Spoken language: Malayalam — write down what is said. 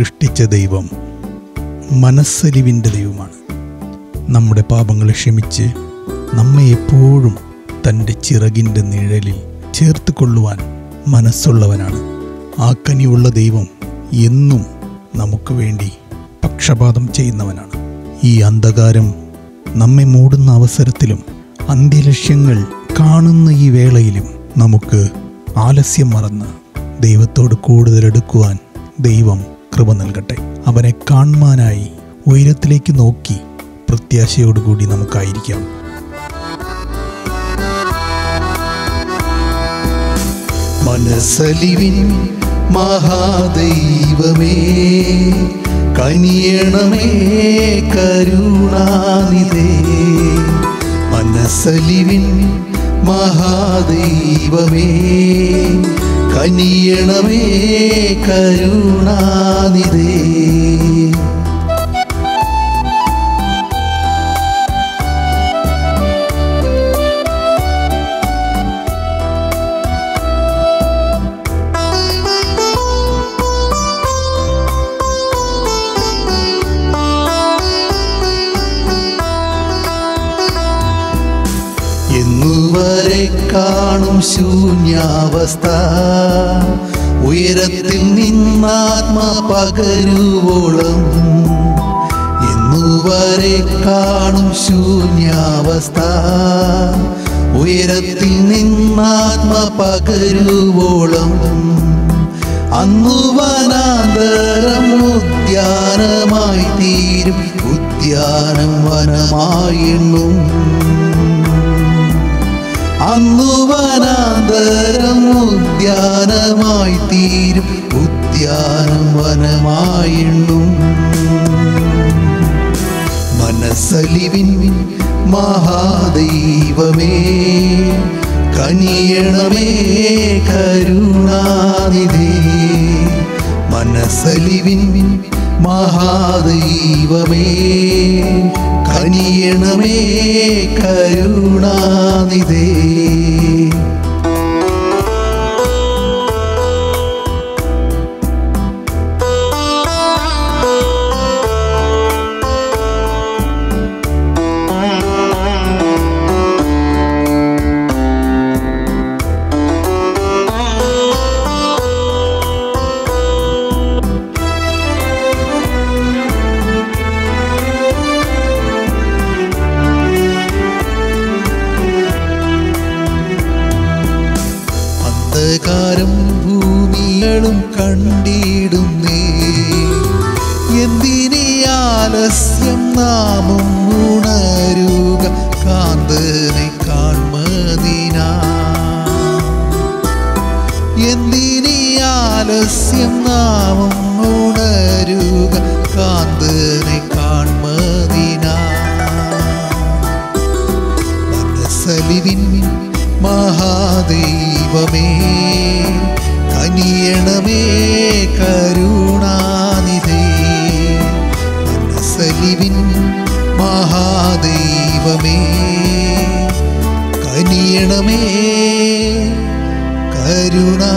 സൃഷ്ടിച്ച ദൈവം മനസ്സലിവിന്റെ ദൈവമാണ്. നമ്മുടെ പാപങ്ങളെ ക്ഷമിച്ച് നമ്മെ എപ്പോഴും തന്റെ ചിറകിന്റെ നിഴലിൽ ചേർത്ത് കൊള്ളുവാൻ മനസ്സുള്ളവനാണ്. ആ കനിയുള്ള ദൈവം എന്നും നമുക്ക് വേണ്ടി പക്ഷപാതം ചെയ്യുന്നവനാണ്. ഈ അന്ധകാരം നമ്മെ മൂടുന്ന അവസരത്തിലും അന്ത്യലക്ഷ്യങ്ങൾ കാണുന്ന ഈ വേളയിലും നമുക്ക് ആലസ്യം മറന്ന് ദൈവത്തോട് കൂടുതൽ എടുക്കുവാൻ ദൈവം കൃപ നൽകട്ടെ. അവനെ കാണുവാനായി ഉയരത്തിലേക്ക് നോക്കി പ്രത്യാശയോടുകൂടി നമുക്കായിരിക്കാം. മനസ്സലിവിൻ മഹാദൈവമേ കനിയണമേ കരുണാനിധേ. മനസ്സലിവിൻ മഹാദൈവമേ കനിയണമേ കരുണാനിധേ. എന്നുവരെ കാണും ശൂന്യാവസ്ഥ. ഉയരത്തിൽ നിന്നാത്മ പകരുവോളം എന്നുവരെ കാണും ശൂന്യാവസ്ഥ. ഉയരത്തിൽ നിന്നാത്മ പകരുവോളം അന്നു വനാന്തരം ഉദ്യാനമായി തീരും. ഉദ്യാനം വനമായെണ്ണും അന്നു വനാന്തരം ഉദ്യാനമായി തീരും. ഉദ്യാനം വനമായിണ്ണും. മനസ്സലിവിൻ മഹാദൈവമേ കനിയണമേ കരുണാനിധേ. മനസ്സലിവിൻ മഹാദൈവമേ കനിയണമേ കരുണാനിധേ. അന്ധകാരം ഭൂമികളും കണ്ടിടുന്നേ. എന്തിനീ ആലസ്യം നാമം ഉണരുക? കാന്തനെ കാൺമതിനാ എന്തിനീ ആലസ്യം നാമം ഉണരുക? കാന്തനെ കാൺമതിനാ മനസ്സലിവിൻ മഹാദൈവമേ. ചെയ്യണമേ കരുണാ